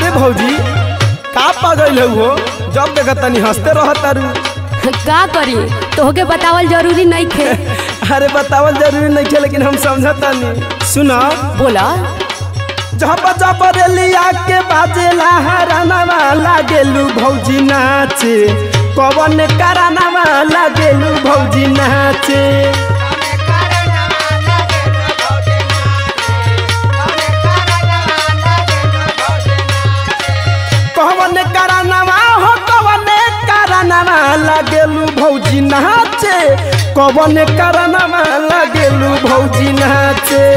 अरे भौजी का पागल है वो? जब देखा तनी हँसते रह तारू का करी? तोहके बतावल ज़रूरी नहीं खे। अरे बतावल ज़रूरी नहीं है लेकिन हम समझता नहीं सुना। बोला। जब जब रेलिया के बाजेला हरानावा लागेलू भौजी नाचे। कवन करानावा लागेलू भौजी नाचे। कवन करानावा लागेलू भौजी नाचे।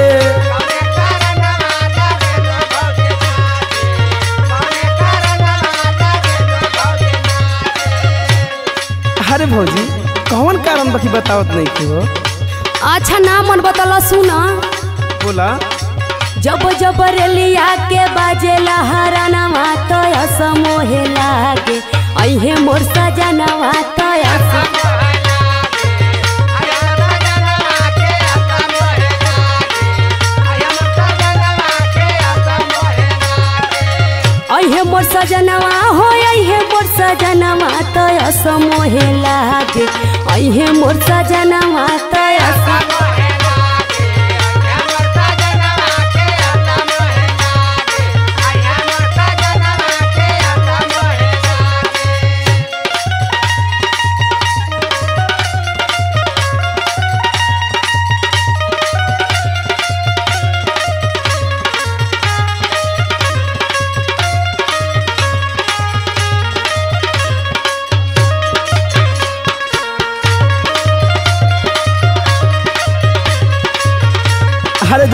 अरे भौजी कौन कारण बाकी बतावत नहीं थी वो? अच्छा ना मन बतला सुना। बोला। जब जब रेलिया के बाजेला हरानवा तो असमोहे लागे अहे मोर सजनवा तो असम असमोहे लागे अहे मोर सजनवा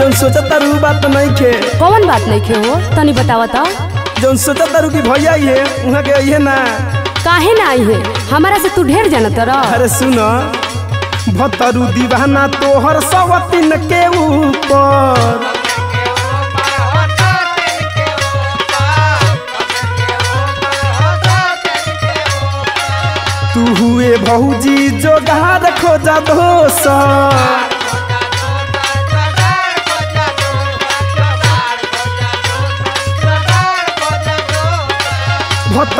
जौन सोचा तारू बात तो नहीं खे। कौन बात नहीं खे हो तनी बतावा तो। जौन सोचा तारू की भैया ये वहाँ के ये ना। काहे ना आई है? हमारा से तू ढेर जानत रह। अरे सुनो भतरू दीवाना तोहर सवतीन के ऊपर। तू हुए भौजी जोगार खोजा दोसर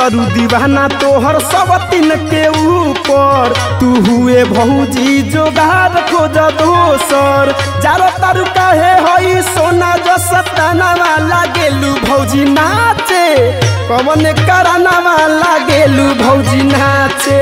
भतरू दीवाना तोहर सवतीन के ऊपर। तू हुए भौजी, जोगार खोज दोसर। जारो तारू काहे हई, सोना जो सतानावा लागेलू भौजी नाचे। पवन करानावा लागेलू भौजी नाचे।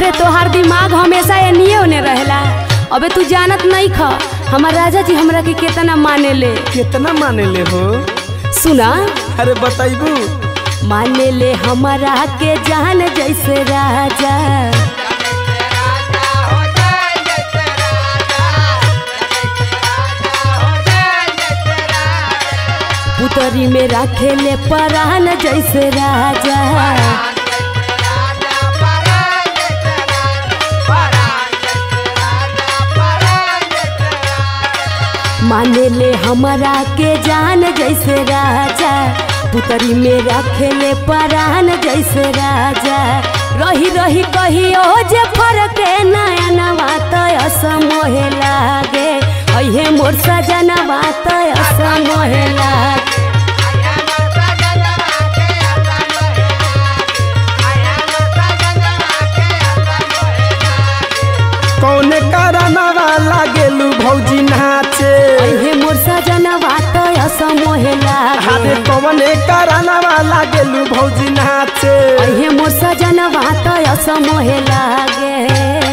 अरे तोहार दिमाग हमेशा एनिए ओने रहेला। अबे तू जानत नहीं ख हमार राजा जी हमरा के केतना माने ले कितना माने ले हो? सुना? अरे बताइबू। माने ले हमारा के जान जैसे राजा। पुतरी में रखे ले परान जैसे राजा। हमारा के जान जैसे राजा। पुतरी में रखे ले परान जैसे राजा। रही रही कहियो जे फरक नया नवा तय असमोहे लागे। अहे मोर सजनवा तय असमोहे लागे। अपने करानवा लागेलू भौजी नाचे मोर सजनवा तो असम लागे।